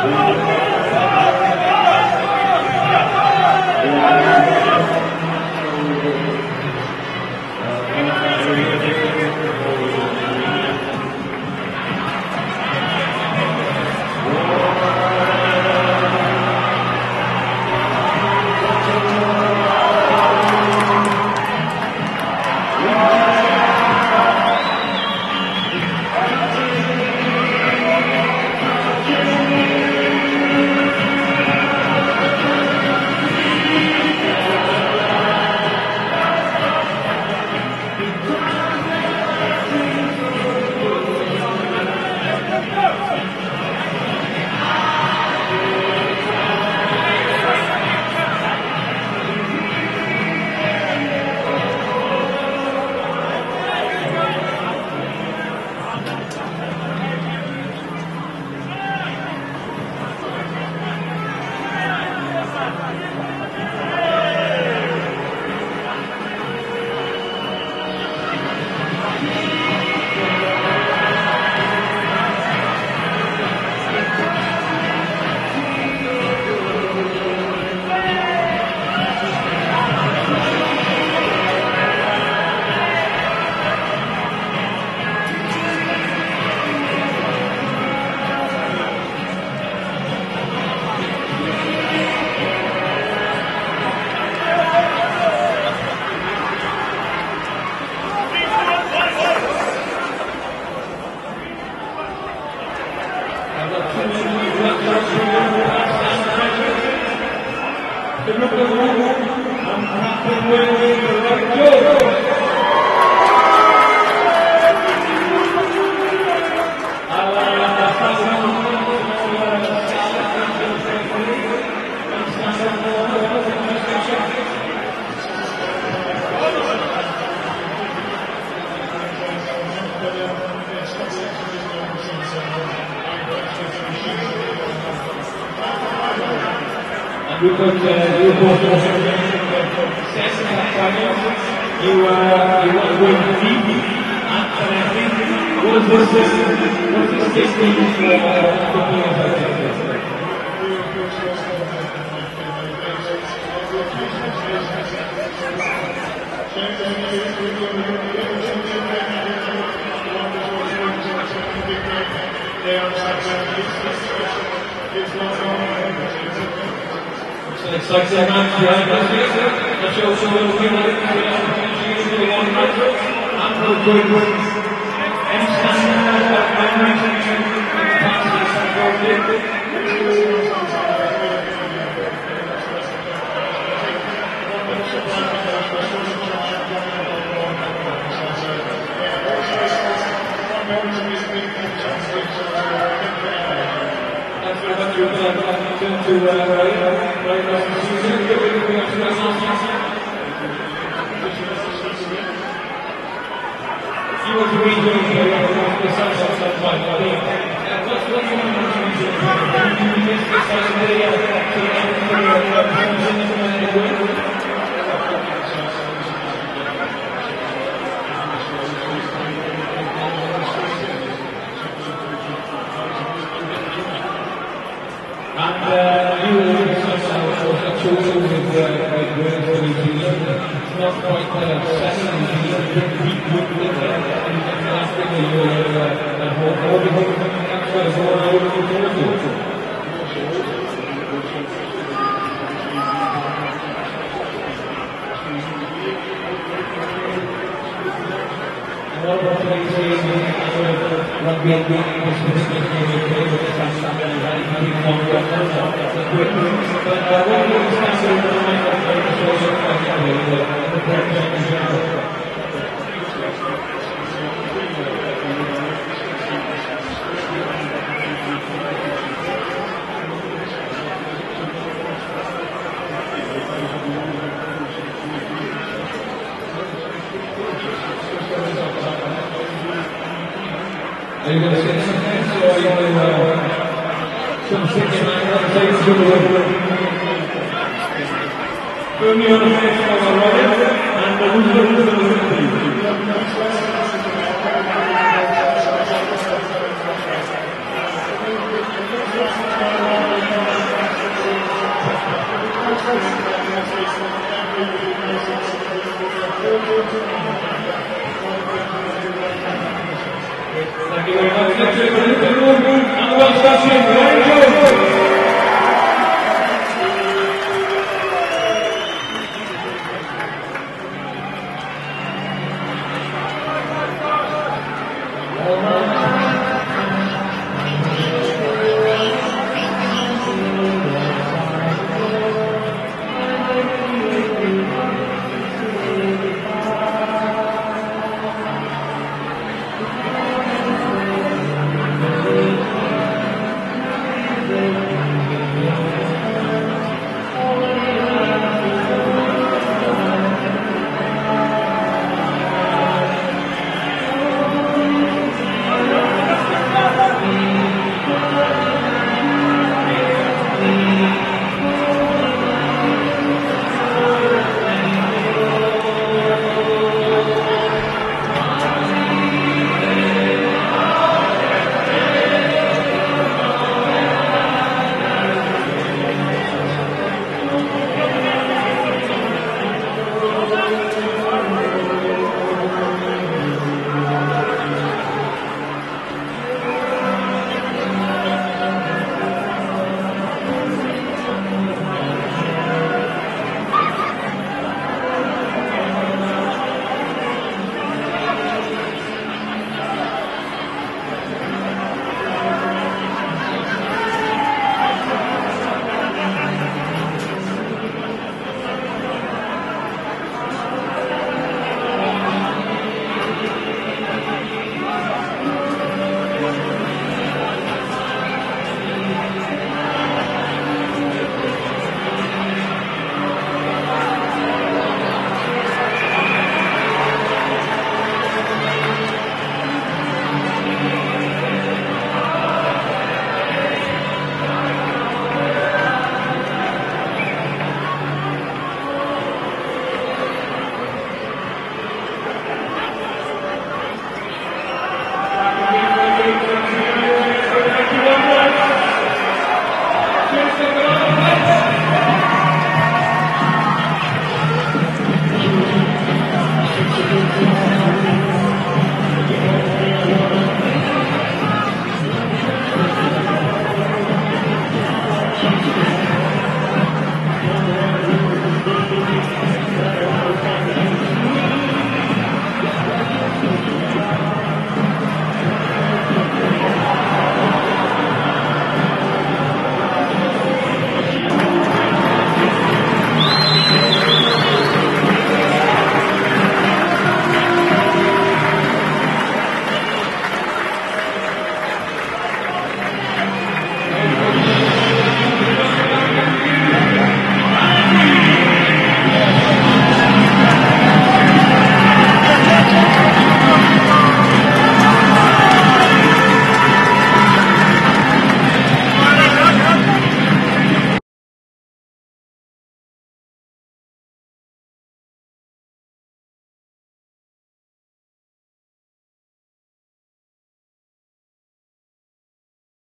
Vamos! We've got uh, you. You, uh, you want to league, and I think what is this, what is this mean for uh, And much your plan. To, to, uh, right, right, right, Susan, give it a big You want to read your the sunset sometime, I think. Uh, What's what you want to read? You miss the Saturday to end the And uh, you will be chosen with uh, by Gwen for New Zealand. It's not quite uh, in New Zealand. You can beat with do you Are you going to say something? Or are you going to uh, some second line say to the Firmly on the face of Robert and the Thank you.